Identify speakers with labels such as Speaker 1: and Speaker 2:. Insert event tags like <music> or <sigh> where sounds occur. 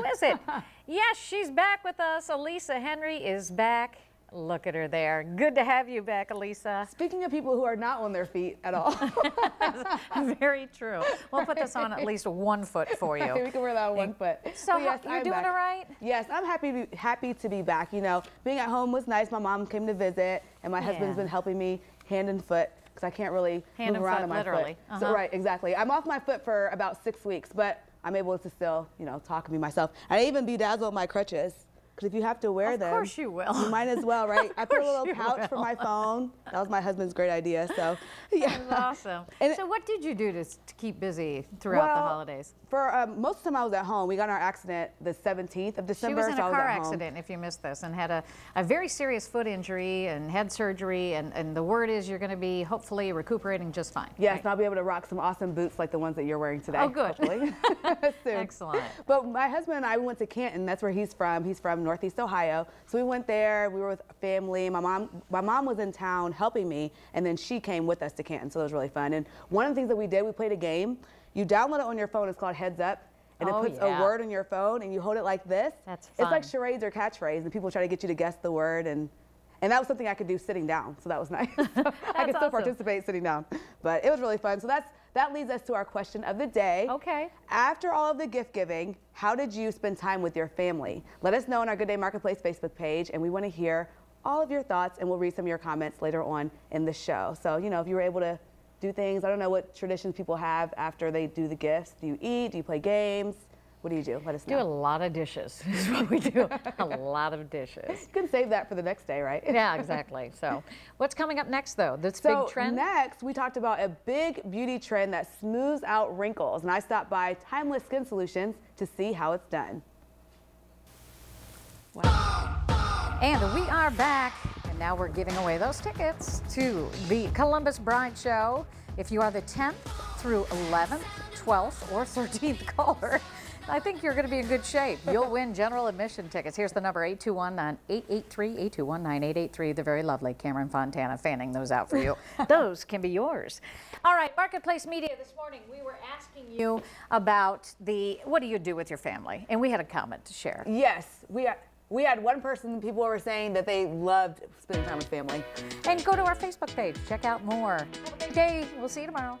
Speaker 1: Who is it? <laughs> yes, she's back with us. Alissa Henry is back. Look at her there. Good to have you back, Alissa.
Speaker 2: Speaking of people who are not on their feet at all. <laughs>
Speaker 1: Very true. We'll put this on at least one foot for you. <laughs>
Speaker 2: we can wear that one foot.
Speaker 1: So yes, you're I'm doing
Speaker 2: back.
Speaker 1: all right?
Speaker 2: Yes, I'm happy to be, happy to be back. You know, being at home was nice. My mom came to visit, and my yeah. husband's been helping me hand and foot because I can't really
Speaker 1: hand
Speaker 2: move around
Speaker 1: foot,
Speaker 2: on my
Speaker 1: literally.
Speaker 2: foot. Uh -huh. So, right, exactly. I'm off my foot for about six weeks, but I'm able to still, you know, talk to me myself. I even bedazzle my crutches. Because if you have to wear
Speaker 1: of
Speaker 2: them,
Speaker 1: of course you will.
Speaker 2: You might as well, right? I <laughs> put a little pouch
Speaker 1: will.
Speaker 2: for my phone. That was my husband's great idea. So, <laughs> yeah.
Speaker 1: Awesome. <laughs> And so, what did you do to, to keep busy throughout
Speaker 2: well,
Speaker 1: the holidays?
Speaker 2: For um, most of the time, I was at home. We got in our accident the 17th of December.
Speaker 1: She was in
Speaker 2: so
Speaker 1: a car accident, if you missed this, and had a, a very serious foot injury and head surgery. And, and the word is you're going to be hopefully recuperating just fine.
Speaker 2: Yes, right? and I'll be able to rock some awesome boots like the ones that you're wearing today.
Speaker 1: Oh, good.
Speaker 2: Hopefully.
Speaker 1: Excellent.
Speaker 2: But my husband and I we went to Canton. That's where he's from. He's from Northeast Ohio. So we went there. We were with family. My mom, my mom was in town helping me, and then she came with us to Canton. So it was really fun. And one of the things that we did, we played a game. You download it on your phone. It's called Heads Up. And
Speaker 1: oh,
Speaker 2: it puts
Speaker 1: yeah.
Speaker 2: a word on your phone, and you hold it like this.
Speaker 1: That's fun.
Speaker 2: It's like charades or catchphrase, and people try to get you to guess the word. And and that was something I could do sitting down, so that was <laughs> nice. <laughs> I could still
Speaker 1: awesome.
Speaker 2: participate sitting down, but it was really fun. So that's that leads us to our question of the day.
Speaker 1: Okay.
Speaker 2: After all of the gift giving, how did you spend time with your family? Let us know on our Good Day Marketplace Facebook page, and we want to hear all of your thoughts, and we'll read some of your comments later on in the show. So, you know, if you were able to do things, I don't know what traditions people have after they do the gifts. Do you eat? Do you play games? What do you do? Let us know.
Speaker 1: Do a lot of dishes <laughs> is what we do. a lot of dishes. <laughs>
Speaker 2: You can save that for the next day, right? <laughs>
Speaker 1: yeah, exactly. So what's coming up next, though? This
Speaker 2: so
Speaker 1: big trend?
Speaker 2: next, we talked about a big beauty trend that smooths out wrinkles. And I stopped by Timeless Skin Solutions to see how it's done.
Speaker 1: Wow. And we are back. And now we're giving away those tickets to the Columbus Bride Show. If you are the 10th through 11th, 12th, or 13th caller, I think you're going to be in good shape. You'll win general admission tickets. Here's the number 821-883-821-9883. The very lovely Cameron Fontana fanning those out for you. <laughs> those can be yours. All right, Marketplace Media this morning, we were asking you about the, what do you do with your family? And we had a comment to share.
Speaker 2: Yes, we had, we had one person, people were saying that they loved spending time with family.
Speaker 1: And go to our Facebook page. Check out more. Have a great day. We'll see you tomorrow.